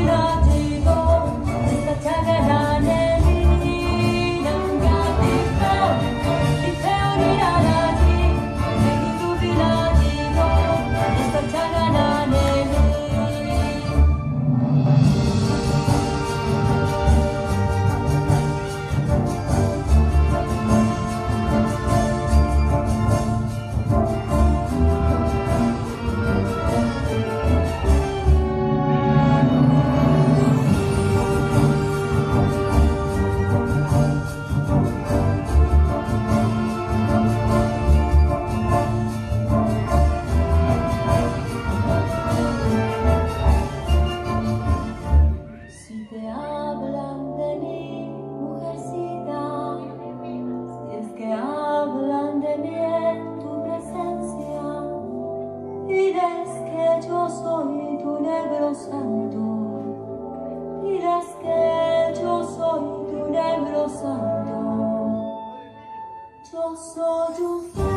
지나 娑婆多福。